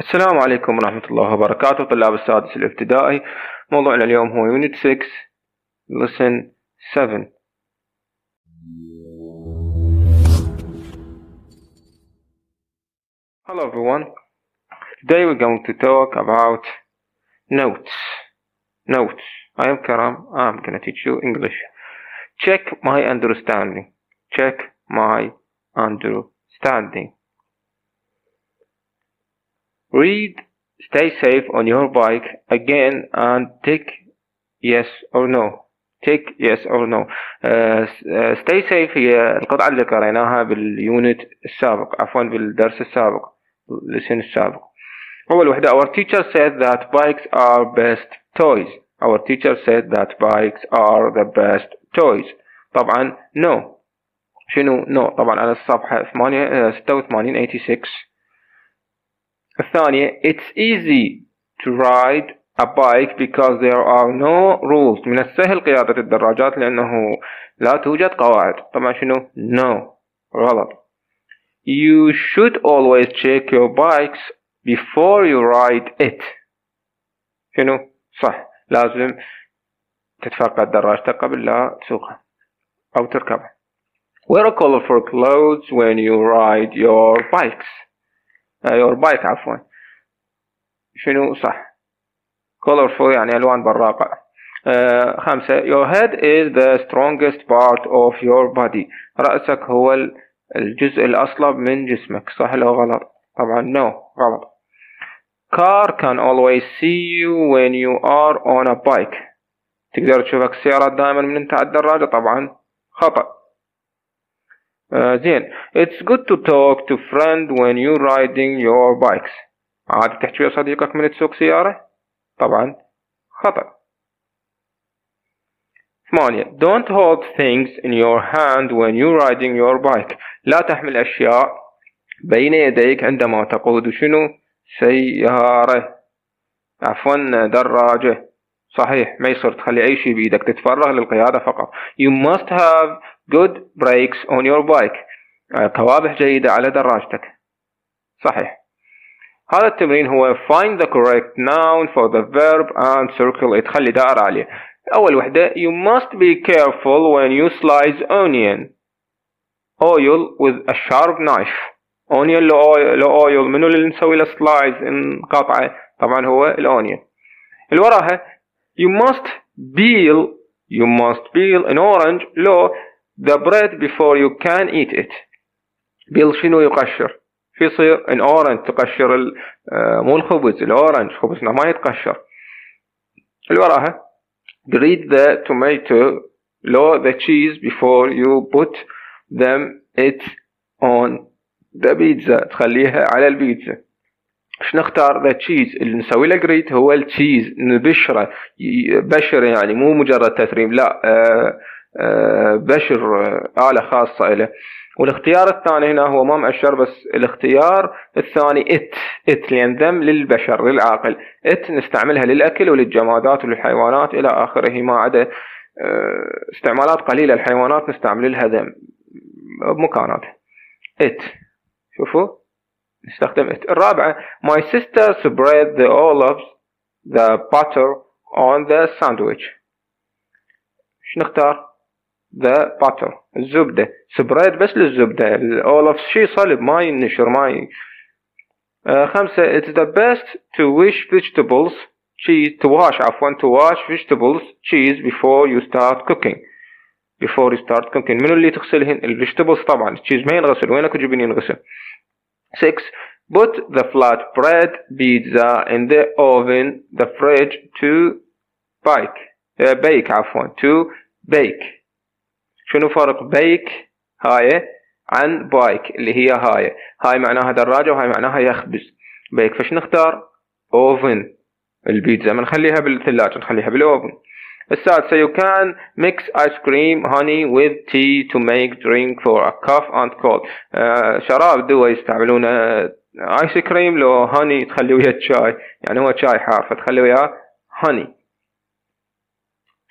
السلام عليكم ورحمة الله وبركاته طلاب السادس الابتدائي موضوعنا اليوم هو Unit 6 Lesson 7 Hello everyone Today we're going to talk about notes notes I am Karam I'm gonna teach you English Check my understanding Check my understanding Read stay safe on your bike again and tick yes or no tick yes or no uh, uh, stay safe هي القطعة اللي قريناها باليونت السابق عفوا بالدرس السابق اللسن السابق أول وحدة our teacher said that bikes are best toys our teacher said that bikes are the best toys طبعا no شنو no طبعا على الصفحة 8 86 86 الثانية it's easy to ride a bike because there are no rules من السهل قيادة الدراجات لأنه لا توجد قواعد طبعا شنو no غلط you should always check your bikes before you ride it شنو صح لازم تتفقد دراجتك قبل لا تسوقها أو تركبها wear colorful clothes when you ride your bikes Your bike عفوا. شنو؟ صح. Colorful يعني ألوان براقة. uh, خمسة your head is the strongest part of your body. رأسك هو الجزء الأصلب من جسمك. صح لو غلط؟ طبعا no غلط. Car can always see you when you are on a bike. تقدر تشوفك السيارات دائما من انت على الدراجة؟ طبعا خطأ. آه زين it's good to talk to friend when you riding your bikes عادي تحكي ويا صديقك من تسوق سيارة طبعا خطأ ثمانية don't hold things in your hand when you riding your bike لا تحمل أشياء بين يديك عندما تقود شنو سيارة عفوا دراجة صحيح ما يصير. تخلي أي شيء بإيدك تتفرغ للقيادة فقط. You must have good brakes on your bike. كوابح جيدة على دراجتك. صحيح. هذا التمرين هو find the correct noun for the verb and circle it. خلي دائرة عليه. أول وحدة you must be careful when you slice onion. Oil with a sharp knife. Onion لو oil منو اللي نسوي له slice نقطعه طبعا هو الأونيون. اللي وراها you must peel you must peel an orange لو the bread before you can eat it بيل شنو يقشر في يصير an orange تقشر مو الخبز الاورنج خبزنا ما يتقشر اللي وراها grate the tomato لو the cheese before you put them it on the pizza تخليها على البيتزا إيش نختار the cheese اللي نسوي له grate هو ال cheese نبشره بشر يعني مو مجرد تثريم لا آآ آآ بشر آلة خاصة له والاختيار الثاني هنا هو ما مأشر بس الاختيار الثاني it it لأن them للبشر للعاقل. it نستعملها للأكل وللجمادات وللحيوانات إلى آخره ما عدا استعمالات قليلة الحيوانات نستعمل لها ذم بمكانات ات شوفوا. نستخدم it الرابعة my sister spread the olives the butter on the sandwich ايش نختار the butter الزبدة spread بس للزبدة الاولفز شي صلب ما ينشر ما ي... آه خمسة it's the best to wish vegetables cheese to wash عفوا to wash vegetables cheese before you start cooking before you start cooking منو اللي تغسلهن الفيجيتابلز طبعا التشيز ما ينغسل وينك تجيبين ينغسل 6. Put the flat bread pizza in the oven, the fridge to bake. Uh, bake عفوا. To bake. شنو فرق bake هاي. عن bike اللي هي هاي. هاي معناها دراجة وهاي معناها يخبز. بيك فش نختار oven. البيتزا. ما نخليها بالثلاجة نخليها بالاوفن السادسة you can mix ice cream honey with tea to make drink for a cough and cold آه شراب دواء يستعملونه ايس كريم لو هاني تخلي وياه الشاي يعني هو شاي حار فتخلي وياه honey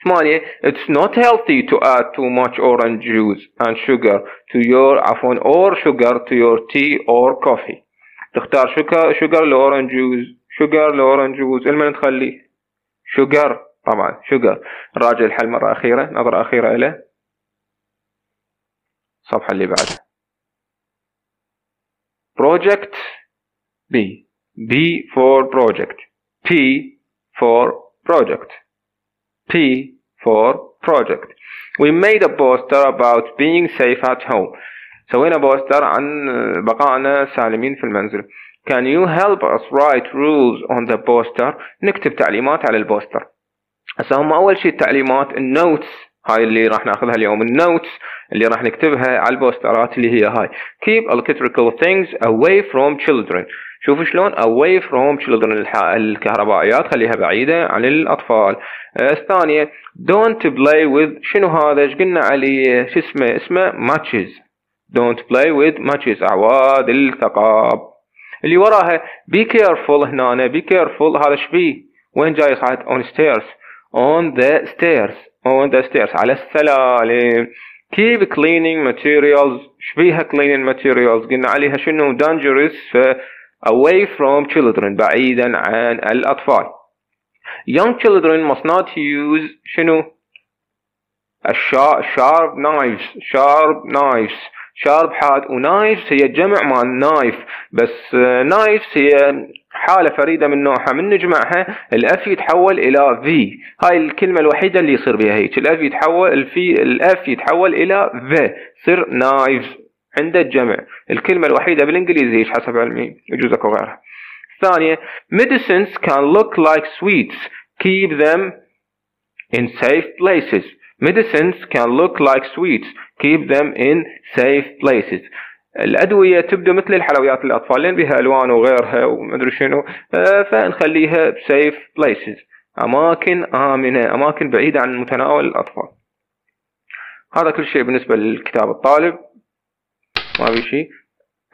ثمانية it's not healthy to add too much orange juice and sugar to your عفوا or sugar to your tea or coffee تختار شوكر شوكر لأورنج جوز شوكر لأورنج جوز المن تخليه شوكر طبعا شوكر راجع الحل مرة أخيرة نظرة أخيرة إليه الصفحة اللي بعدها project B B for project P for project P for project we made a poster about being safe at home سوينا poster عن بقائنا سالمين في المنزل Can you help us write rules on the poster نكتب تعليمات على ال poster هسه هم أول شيء التعليمات ال notes. هاي اللي راح ناخذها اليوم ال notes اللي راح نكتبها على البوسترات اللي هي هاي. Keep electrical things away from children. شوفوا شلون away from children الكهربائيات خليها بعيدة عن الأطفال. الثانية don't play with شنو هذا؟ إيش قلنا عليه؟ شو اسمه؟ اسمه matches. Don't play with matches. أعواد الثقاب اللي وراها be careful هنا be careful. هذا شبيه وين جاي صعد on stairs. on the stairs on the stairs على السلالم keep cleaning materials شبيها cleaning materials قلنا عليها شنو dangerous away from children بعيدا عن الأطفال young children must not use شنو sharp knives sharp knives شارب حاد و knives هي جمع مال knife. بس knives هي حالة فريدة من نوعها من نجمعها ال F يتحول إلى V. هاي الكلمة الوحيدة اللي يصير بها هيك. ال F يتحول ال V ال F يتحول إلى V. يصير knives عند الجمع. الكلمة الوحيدة بالإنجليزي هيك حسب علمي يجوز أكو غيرها. الثانية medicines can look like sweets. Keep them in safe places. Medicines can look like sweets. Keep them in safe places. الأدوية تبدو مثل الحلويات للأطفال لأن بها ألوان وغيرها ومدري شنو آه، فنخليها safe places. أماكن آمنة أماكن بعيدة عن متناول الأطفال. هذا كل شيء بالنسبة للكتاب الطالب. ما في شيء.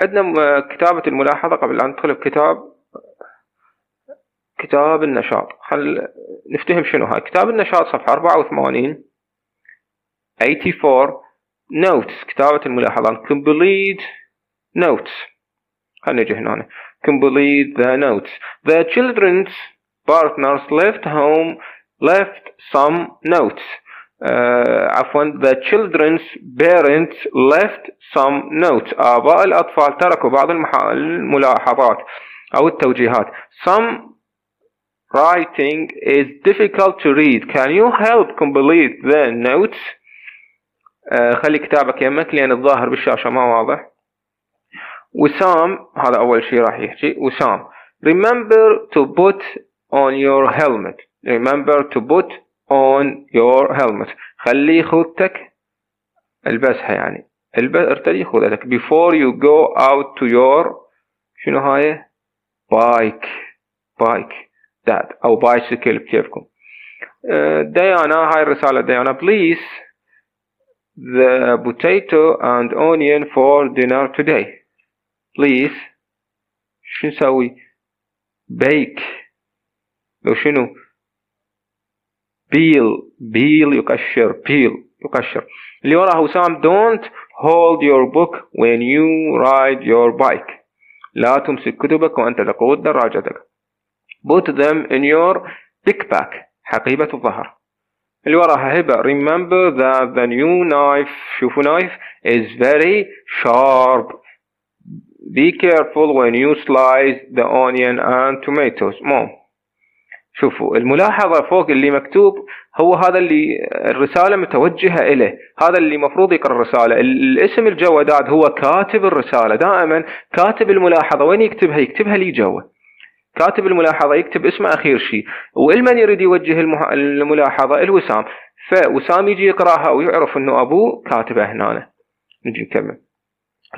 عندنا كتابة الملاحظة قبل أن ندخل بكتاب. كتاب النشاط. خل نفتهم شنو هاي. كتاب النشاط صفحة 84 84 notes كتابة الملاحظات complete notes خلينا نجي هنا complete the notes the children's partners left home left some notes uh, عفوا the children's parents left some notes آباء الأطفال تركوا بعض الملاحظات أو التوجيهات some writing is difficult to read can you help complete the notes آه، خلي كتابك يمك لأن الظاهر بالشاشة ما واضح. وسام هذا أول شيء راح يحكي. وسام remember to put on your helmet. remember to put on your helmet. خلي خوذتك البسها يعني. ارتدي خوذتك before you go out to your شنو هاي؟ بايك بايك داد أو بايسكل بكيفكم ديانا هاي الرسالة ديانا. please the potato and onion for dinner today please شو نسوي bake لو شنو peel peel يقشر peel يقشر اللي وراها وسام don't hold your book when you ride your bike لا تمسك كتبك وأنت تقود دراجتك put them in your backpack حقيبة الظهر اللي وراها هبة. Remember that the new knife شوفوا knife is very sharp. Be careful when you slice the onion and tomatoes. مو شوفوا الملاحظة فوق اللي مكتوب هو هذا اللي الرسالة متوجهة إليه. هذا اللي مفروض يقرأ الرسالة. الاسم الجوادات هو كاتب الرسالة. دائما كاتب الملاحظة. وين يكتبها؟ يكتبها لي جوا. كاتب الملاحظة يكتب اسمه أخير شيء وإلمن يريد يوجه الملاحظة الوسام. فوسام يجي يقراها ويعرف أنه أبوه كاتبه هنا. نجي نكمل.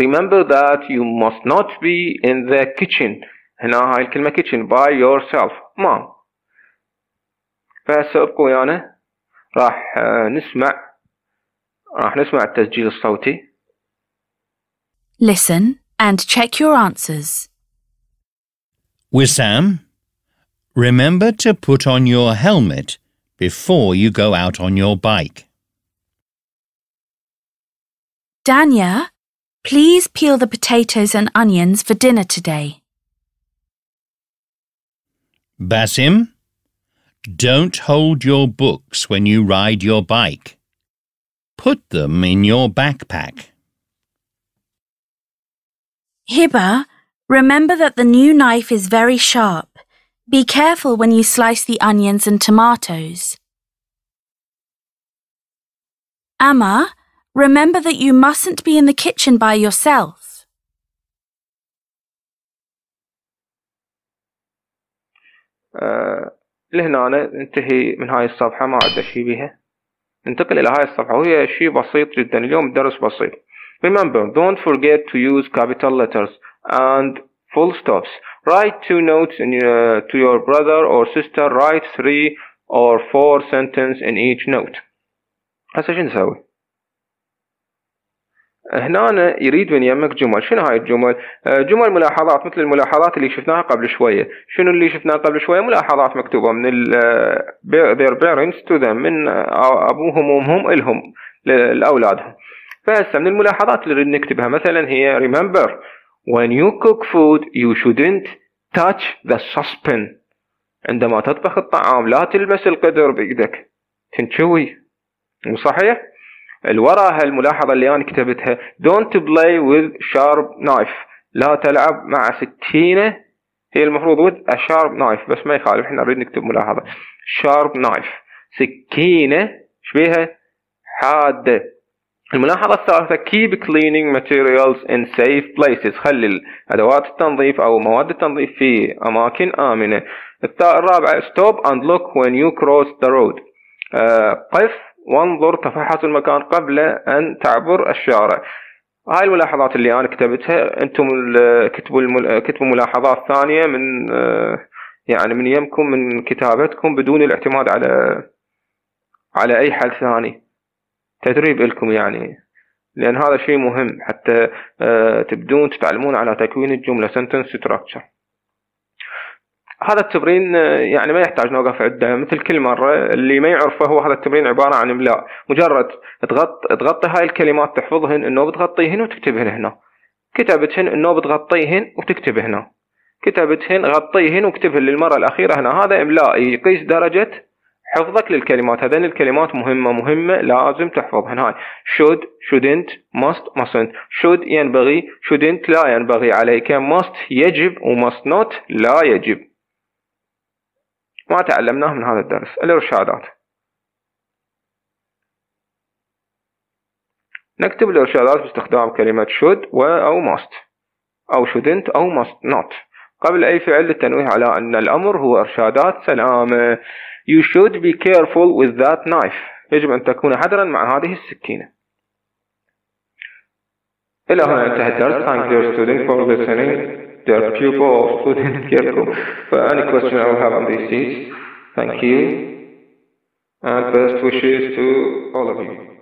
Remember that you must not be in the kitchen. هنا هاي الكلمة kitchen by yourself. ما فهسه أبقوا ويانا. راح نسمع. راح نسمع التسجيل الصوتي. Listen and check your answers. Wissam, remember to put on your helmet before you go out on your bike. Danya, please peel the potatoes and onions for dinner today. Basim, don't hold your books when you ride your bike. Put them in your backpack. Hiba, remember that the new knife is very sharp. Be careful when you slice the onions and tomatoes. Amma, remember that you mustn't be in the kitchen by yourself. آه لهنا ننتهي من هاي الصفحة ما عندنا شي بيها ننتقل إلى هاي الصفحة وهي شيء بسيط جدا اليوم الدرس بسيط Remember, don't forget to use capital letters and full stops. Write two notes in, uh, to your brother or sister. Write three or four sentences in each note. هسه شو نسوي؟ هنا يريد من يمك جمل شنو هاي الجمل جمل ملاحظات مثل الملاحظات اللي شفناها قبل شوية شنو اللي شفناه قبل شوية ملاحظات مكتوبة من ال their parents to them من أبوهم وأمهم إلهم لأولادهم فهسه من الملاحظات اللي نريد نكتبها مثلا هي remember when you cook food you shouldn't touch the saucepan. عندما تطبخ الطعام لا تلمس القدر بإيدك. تنشوي. مو صحيح؟ الورا هالملاحظة اللي أنا كتبتها don't play with sharp knife. لا تلعب مع سكينة. هي المفروض with a sharp knife بس ما يخالف إحنا نريد نكتب ملاحظة. sharp knife. سكينة. شبيها حادة. الملاحظة الثالثة keep cleaning materials in safe places. خلي أدوات التنظيف أو مواد التنظيف في أماكن آمنة. الرابعة stop and look when you cross the road. uh, قف وانظر تفحص المكان قبل أن تعبر الشارع. هاي الملاحظات اللي أنا كتبتها أنتم كتبوا. كتبوا ملاحظات ثانية من يعني من يمكم من كتابتكم بدون الاعتماد على على أي حل ثاني. تدريب لكم يعني لأن هذا شيء مهم حتى تبدون تتعلمون على تكوين الجملة sentence structure. هذا التمرين يعني ما يحتاج نوقف عنده مثل كل مرة اللي ما يعرفه هو هذا التمرين عبارة عن إملاء. مجرد تغط تغطي هاي الكلمات تحفظهن إنه بتغطيهن وتكتبهن هنا. كتبتهن إنه بتغطيهن وتكتب هنا كتبتهن غطيهن واكتبهن للمرة الأخيرة هنا. هذا إملاء يقيس درجة حفظك للكلمات. هذين الكلمات مهمة مهمة لازم تحفظهن. هاي. should shouldn't must mustn't. should ينبغي shouldn't لا ينبغي عليك. must يجب و must not لا يجب. ما تعلمناه من هذا الدرس. الإرشادات. نكتب الإرشادات باستخدام كلمة should و أو must. أو shouldn't أو must not. قبل أي فعل للتنويه على أن الأمر هو إرشادات سلامة You should be careful with that knife يجب أن تكون حذرا مع هذه السكينة إلى هنا انتهى الدرس Thank you student for listening their pupil or student careful. For any question I will have on these seats, thank you and best wishes to all of you.